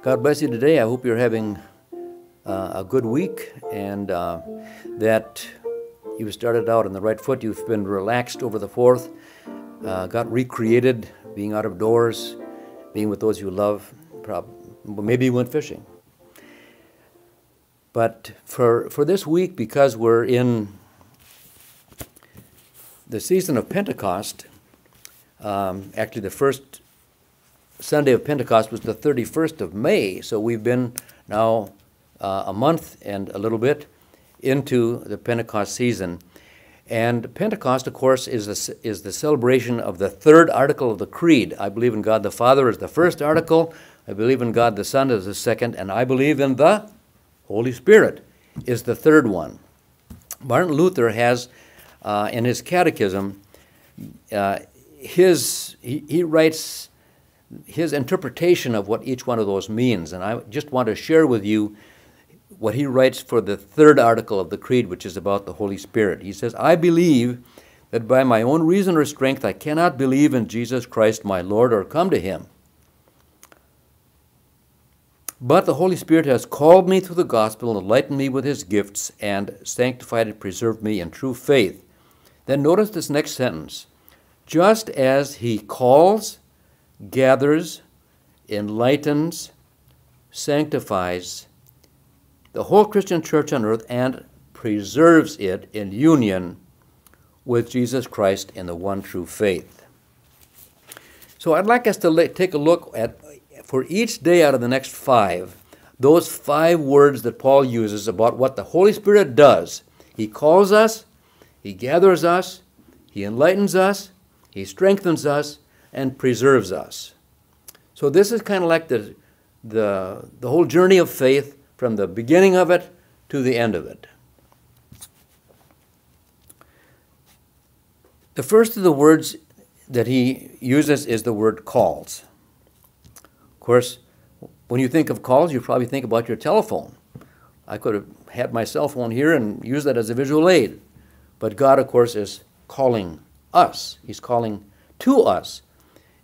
God bless you today. I hope you're having uh, a good week and uh, that you started out on the right foot. You've been relaxed over the fourth, uh, got recreated, being out of doors, being with those you love. Prob- maybe you went fishing. But for, for this week, because we're in the season of Pentecost, um, actually, the first Sunday of Pentecost was the 31st of May, so we've been now uh, a month and a little bit into the Pentecost season. And Pentecost, of course, is, is the celebration of the third article of the Creed. I believe in God the Father as the first article, I believe in God the Son as the second, and I believe in the Holy Spirit is the third one. Martin Luther has, uh, in his catechism, uh, his, he, he writes his interpretation of what each one of those means. And I just want to share with you what he writes for the third article of the Creed, which is about the Holy Spirit. He says, I believe that by my own reason or strength I cannot believe in Jesus Christ my Lord or come to him. But the Holy Spirit has called me through the gospel enlightened me with his gifts and sanctified and preserved me in true faith. Then notice this next sentence. Just as he calls, gathers, enlightens, sanctifies the whole Christian church on earth and preserves it in union with Jesus Christ in the one true faith. So I'd like us to take a look at, for each day out of the next five, those five words that Paul uses about what the Holy Spirit does. He calls us, He gathers us, He enlightens us, He strengthens us, and preserves us. So this is kind of like the, the, the whole journey of faith from the beginning of it to the end of it. The first of the words that he uses is the word calls. Of course, when you think of calls, you probably think about your telephone. I could have had my cell phone here and used that as a visual aid. But God, of course, is calling us. He's calling to us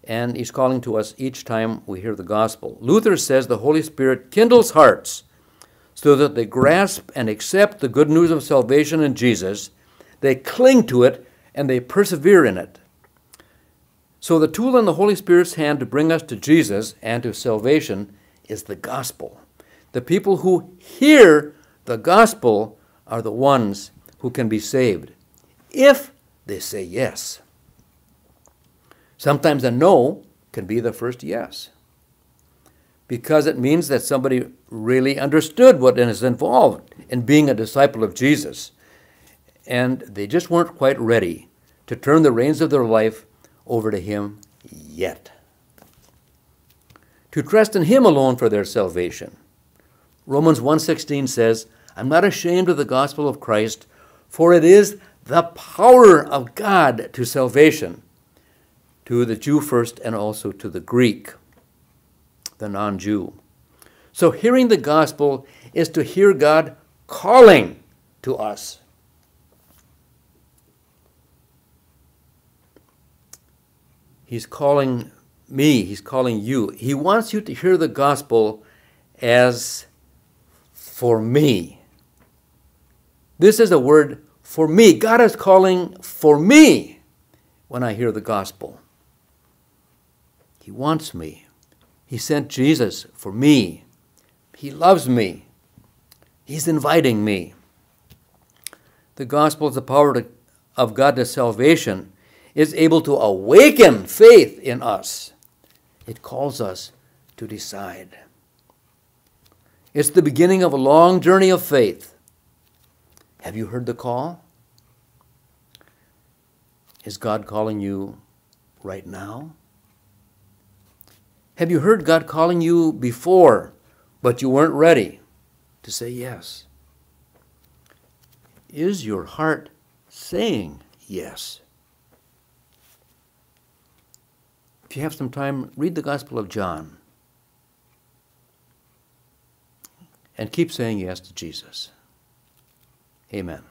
and he's calling to us each time we hear the gospel. Luther says the Holy Spirit kindles hearts so that they grasp and accept the good news of salvation in Jesus, they cling to it, and they persevere in it. So, the tool in the Holy Spirit's hand to bring us to Jesus and to salvation is the gospel. The people who hear the gospel are the ones who can be saved if they say yes. Sometimes a no can be the first yes because it means that somebody really understood what is involved in being a disciple of Jesus. And they just weren't quite ready to turn the reins of their life over to Him yet. To trust in Him alone for their salvation. Romans 1:16 says, "I'm not ashamed of the gospel of Christ, for it is the power of God to salvation to the Jew first and also to the Greek, the non Jew. So, hearing the gospel is to hear God calling to us. He's calling me, He's calling you. He wants you to hear the gospel as for me. This is a word for me. God is calling for me when I hear the gospel. He wants me. He sent Jesus for me. He loves me. He's inviting me. The gospel is the power to, of God to salvation is able to awaken faith in us. It calls us to decide. It's the beginning of a long journey of faith. Have you heard the call? Is God calling you right now? Have you heard God calling you before, but you weren't ready to say yes? Is your heart saying yes? If you have some time, read the Gospel of John and keep saying yes to Jesus. Amen.